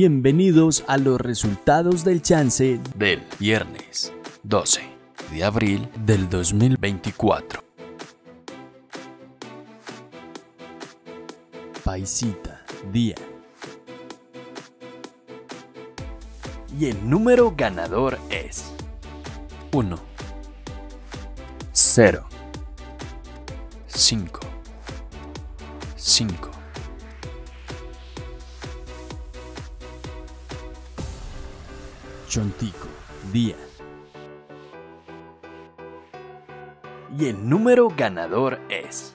Bienvenidos a los resultados del chance del viernes 12 de abril del 2024. Paisita, día. Y el número ganador es 1, 0, 5, 5. Chontico, día. Y el número ganador es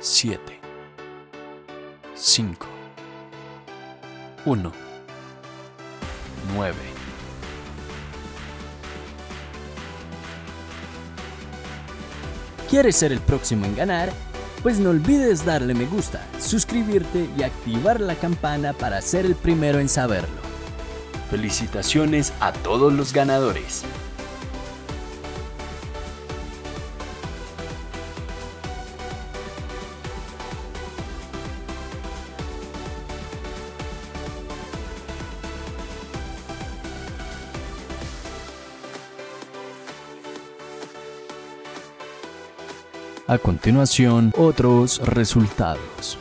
7, 5, 1, 9. ¿Quieres ser el próximo en ganar? Pues no olvides darle me gusta, suscribirte y activar la campana para ser el primero en saberlo. Felicitaciones a todos los ganadores. A continuación, otros resultados.